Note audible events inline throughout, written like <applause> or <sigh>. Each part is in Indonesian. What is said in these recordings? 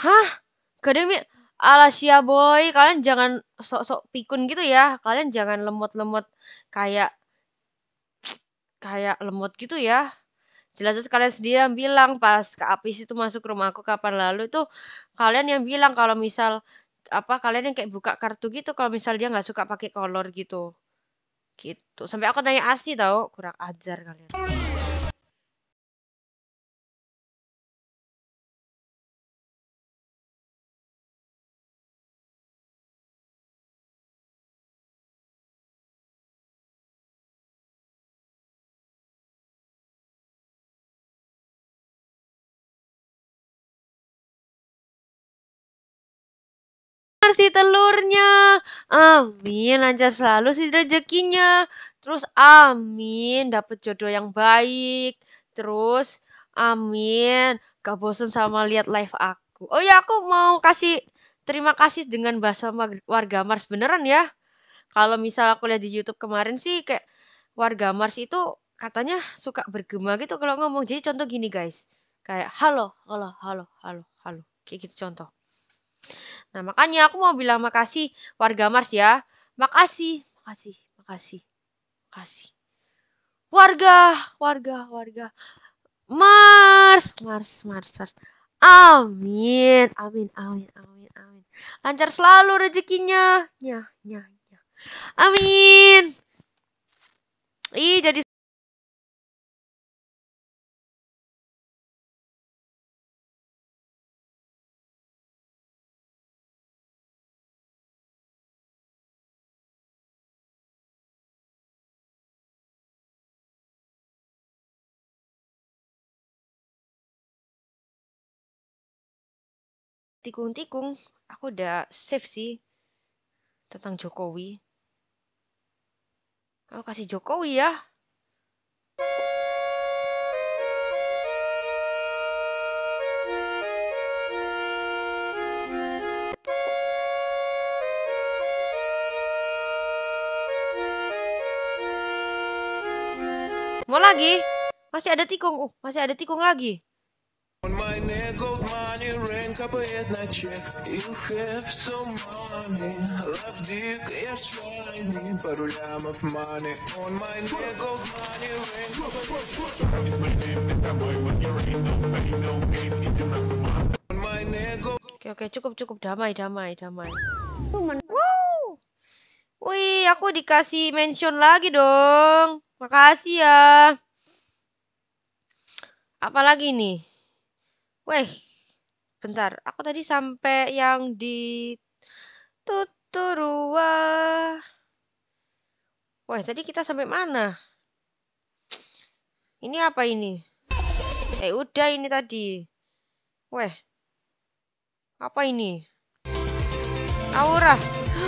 Hah? Gak ada yang mi- Alasia boy, kalian jangan sok-sok pikun gitu ya. Kalian jangan lemot-lemot kayak kayak lemot gitu ya. Jelas-jelas kalian sendiri yang bilang pas Kak Apis itu masuk rumahku kapan lalu itu kalian yang bilang kalau misal apa kalian yang kayak buka kartu gitu kalau misal dia nggak suka pakai kolor gitu. Gitu. Sampai aku tanya Asi tahu, kurang ajar kalian. Si telurnya. Amin, lancar selalu sih rezekinya. Terus amin, dapet jodoh yang baik. Terus amin, gak bosen sama lihat live aku. Oh ya, aku mau kasih terima kasih dengan bahasa warga Mars beneran ya. Kalau misal aku lihat di YouTube kemarin sih kayak warga Mars itu katanya suka bergema gitu kalau ngomong. Jadi contoh gini guys. Kayak halo, halo, halo, halo, halo. Kayak gitu contoh. Nah, makanya aku mau bilang makasih warga Mars ya. Makasih, makasih, makasih, makasih. Warga, warga, warga. Mars, Mars, Mars, Mars. Amin, amin, amin, amin, amin. Lancar selalu rezekinya. Nyah, nyah, nyah. Amin. Tikung-tikung. Aku udah save sih tentang Jokowi. Aku kasih Jokowi ya. Mau lagi? Masih ada tikung. Uh, masih ada tikung lagi On my neck gold money ring, капает на чек You have some money Love dick, yes, try me Пару лямов money On my neck gold money ring On my neck gold Oke oke cukup cukup damai damai damai. Wow. Wih aku dikasih mention lagi dong. Makasih ya. Apalagi nih? Weh, bentar. Aku tadi sampai yang di Tuturua. Wah, tadi kita sampai mana? Ini apa ini? Eh, udah ini tadi. Weh, apa ini? Aura.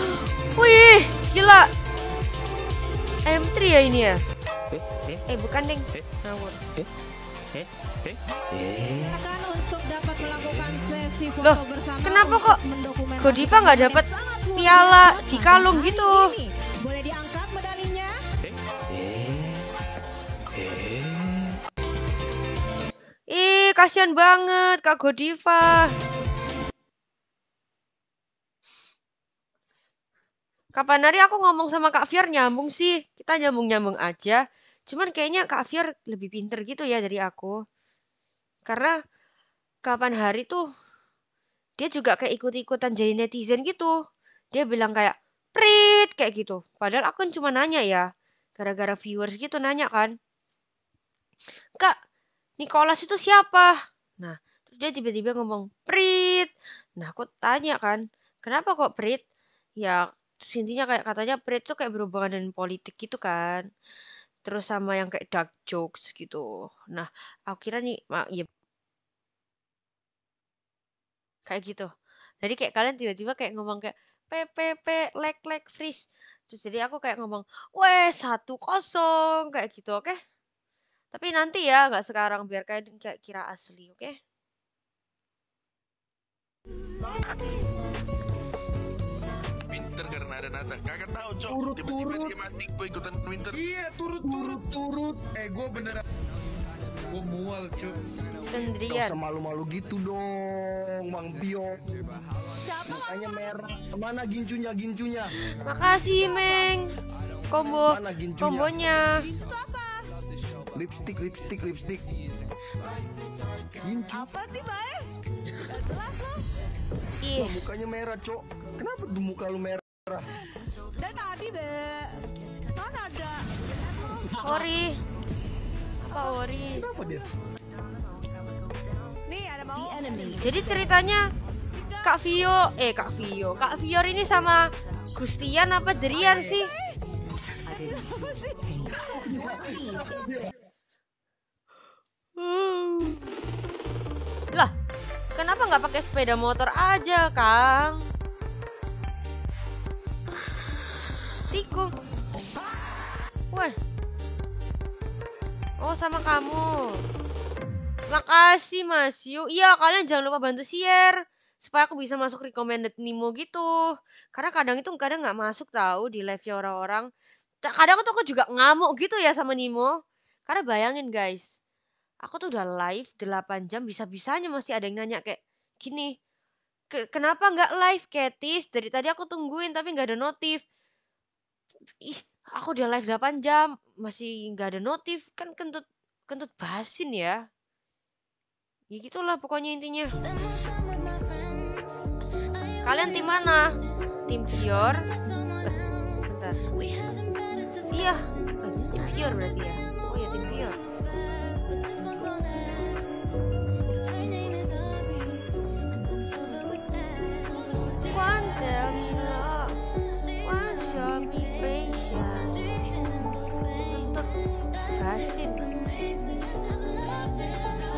<gasps> Wih, gila. M3 ya ini ya? Eh, bukan, Deng. Ngawur. Silakan untuk dapat melakukan sesi foto Loh, bersama kenapa kok Godiva nggak dapat piala di kalung gitu? ini? Boleh diangkat medalinya? Ih, kasihan banget Kak Godiva. Kapan hari aku ngomong sama Kak Fiar nyambung sih. Kita nyambung-nyambung aja. Cuman kayaknya Kak Fiar lebih pinter gitu ya dari aku. Karena kapan hari tuh dia juga kayak ikut-ikutan jadi netizen gitu. Dia bilang kayak prit kayak gitu. Padahal aku kan cuma nanya ya. Gara-gara viewers gitu nanya kan. Kak, Nicholas itu siapa? Nah, terus dia tiba-tiba ngomong Prit. Nah, aku tanya kan, kenapa kok Prit? Ya, intinya kayak katanya Prit tuh kayak berhubungan dengan politik gitu kan. Terus sama yang kayak dark jokes gitu. Nah, aku kira nih, ya kayak gitu. Jadi kayak kalian tiba-tiba kayak ngomong kayak PPP leg leg freeze. Terus jadi aku kayak ngomong, weh satu kosong kayak gitu, oke? Tapi nanti ya, nggak sekarang biar kalian kayak kira asli, oke? Pinter karena ada Nata. Kagak tahu, Cok. Turut, Tiba-tiba turut. dia mati gue ikutan pinter. Iya turut turut turut. Eh gue beneran Gua mual. Gak Sendirian. usah malu-malu gitu dong, Bang Pio. Mukanya merah. Ke mana gincunya, gincunya? Makasih, Meng. Combo Mana gincunya? kombonya. Lipstick, lipstick, lipstick. Gincu. Apa sih, Bae? Ih, Mukanya merah, Cok. Kenapa tuh muka lu merah? Dari tadi, Be. Kan ada. Ori. Apa Ori? Kenapa dia? Nih, ada mau. Jadi ceritanya Kak Vio, eh Kak Vio, Kak Vior ini sama Gustian apa Derian sih? Hmm. Lah, kenapa nggak pakai sepeda motor aja, Kang? Tikung. Wah. Oh, sama kamu. Makasih Mas Yu. Iya, kalian jangan lupa bantu share supaya aku bisa masuk recommended Nemo gitu. Karena kadang itu kadang nggak masuk tahu di live orang-orang. Kadang tuh aku juga ngamuk gitu ya sama Nemo. Karena bayangin guys, aku tuh udah live 8 jam bisa-bisanya masih ada yang nanya kayak gini. "Ke- Kenapa nggak live Ketis? Dari tadi aku tungguin tapi nggak ada notif. Ih, aku udah live 8 jam masih nggak ada notif kan kentut kentut basin ya. Ya gitulah pokoknya intinya. Kalian tim mana? Tim Fior? Eh. Iya, eh, tim Fior berarti ya. Oh ya tim Fior.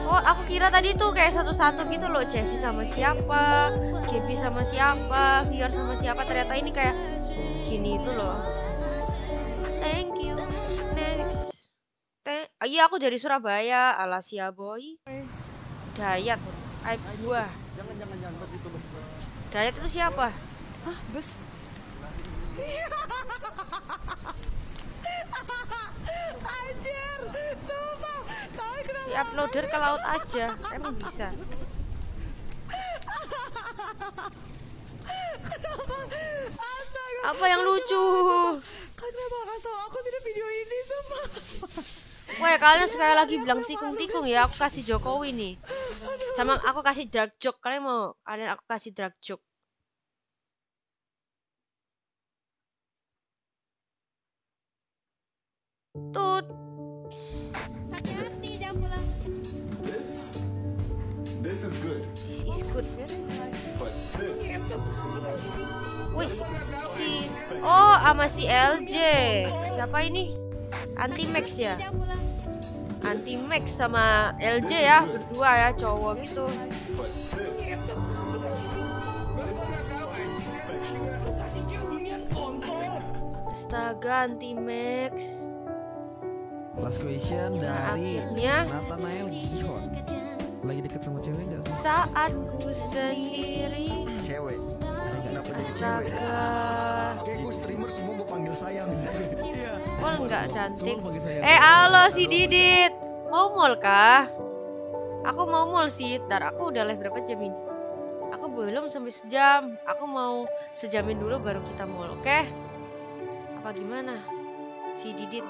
Oh, aku kira tadi tuh kayak satu-satu gitu loh. Jessie sama siapa, Gaby sama siapa, Fior sama siapa. Ternyata ini kayak gini itu loh. Thank you. Next. Ah, iya, aku dari Surabaya, Alasia Boy. Dayat. Aib gua. Jangan, jangan, jangan. Bos itu, bos. bos. Dayat itu siapa? Hah, bes. Uploader ke laut aja. Emang bisa. Astaga. Apa yang lucu? Kenapa gak tau aku tidak video ini, sumpah. Wah, kalian sekali lagi bilang tikung-tikung ya. Aku kasih Jokowi nih. Sama aku kasih drag joke. Kalian mau kalian aku kasih drag joke. Tut. Hati-hati jangan pulang. This, this is good, This is good. but this, Wih, si Oh, sama si LJ. Siapa ini? Anti Max ya? Jangan pulang. Anti Max sama LJ ya, berdua ya, cowok gitu. this, Astaga, Anti Max. Last question Nah, dari akhirnya Nathanael Gihon Lagi deket sama cewek gak saat ku sendiri. Cewek. Kenapa jadi cewek? Astaga. Kayak gue streamer semua gue panggil sayang sih. Kok enggak cantik? Semua panggil saya Eh, halo si Didit. Mau mall kah? Aku mau mall sih. Ntar aku udah live berapa jam ini? Aku belum sampai sejam. Aku mau sejamin dulu baru kita mall, oke? Apa gimana? Si Didit.